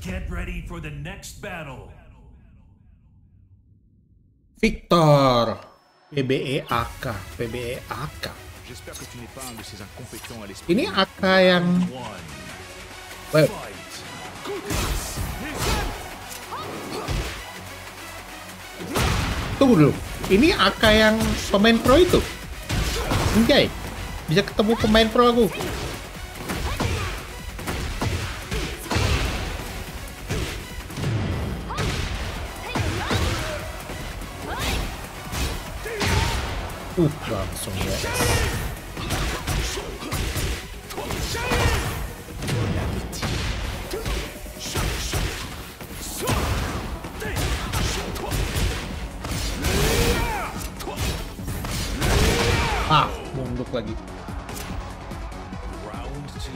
Get ready for the next battle. Victor PBE AK PBE AK J'espère que tu n'es pas un de ces incompétents à l'esprit. ini AK yang Fight. tunggu dulu ini AK yang pemain pro itu Anjay bisa ketemu pemain pro aku Ah, mundur lagi.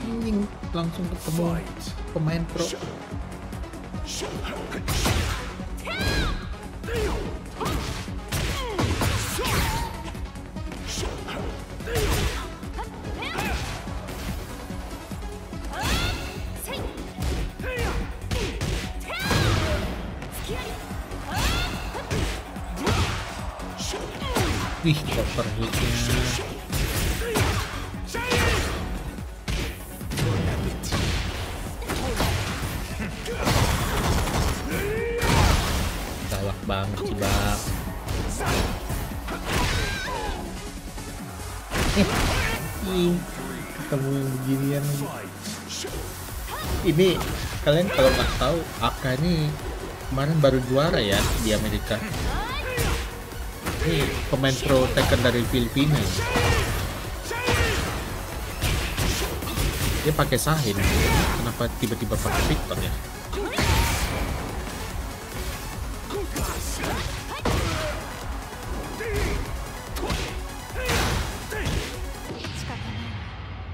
Anjing, langsung ketemu pemain pro. Wih, cover hitnya. Galak banget sih, Bang. Ketemu yang beginian lagi. Ini kalian kalau nggak tahu, Aka ini kemarin baru juara ya di Amerika. Pemain pro Tekken dari Filipina. Dia pakai Sahin. Kenapa tiba-tiba pakai Victor ya?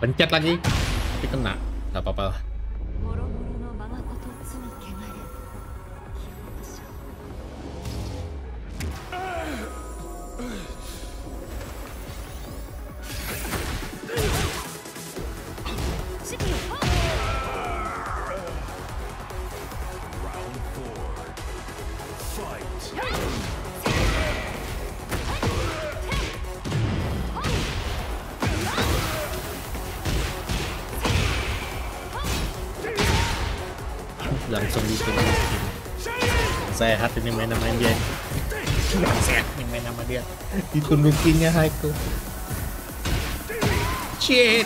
Pencet lagi. Tapi kena. Gak apa-apa lah. Langsung ditunjukin. Sehat ini main sama dia. Sehat ini main sama dia. Ditundukinya Haiko. Shit.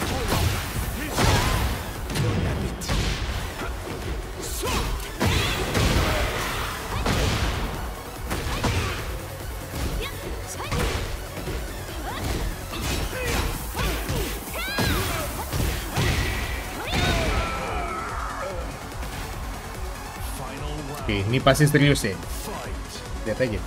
Oke, ini pasti serius ya. Lihat aja.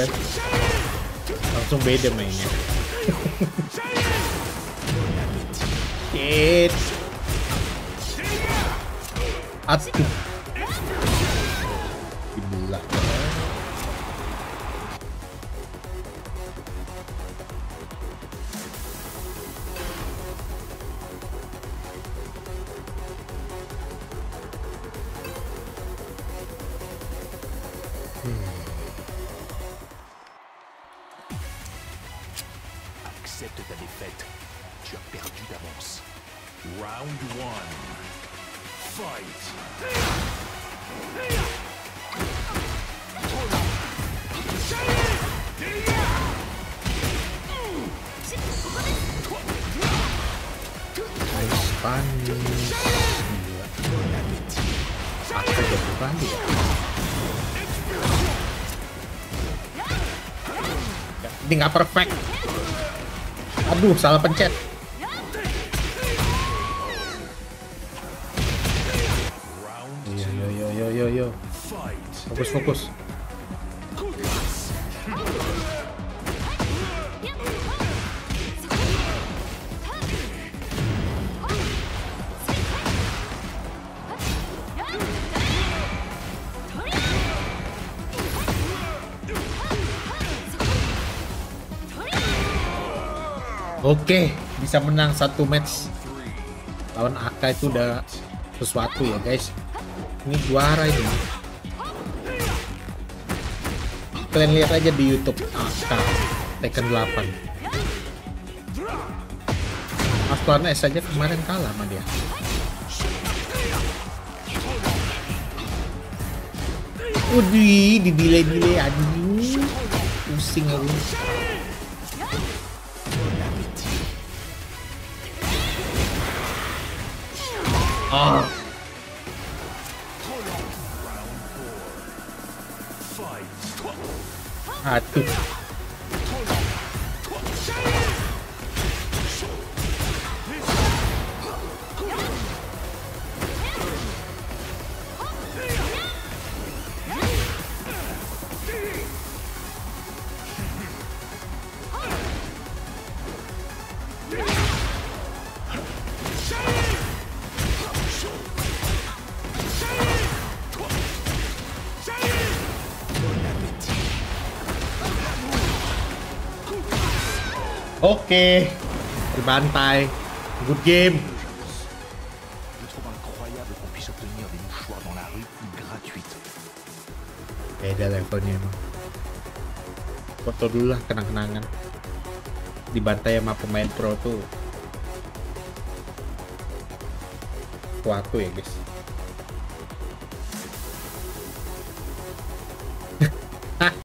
Kan? Langsung beda mainnya. Shit. Atuh. Accepte ta défaite. Tu as perdu d'avance. Round one. Fight. Ini nggak perfect. Aduh salah pencet. Round Yo yo yo yo yo. Fokus fokus Oke, bisa menang satu match. Lawan Aka itu udah sesuatu ya guys. Ini juara ini. Kalian lihat aja di YouTube Aka Tekken 8. Aslan S aja kemarin kalah sama dia. Udih, di delay-delay aduh. Pusing aku. Ah, aduh. Oke, dibantai. Good game. Beda levelnya emang. Foto dulu lah kenang-kenangan. Dibantai sama pemain pro tuh. Suatu ya guys.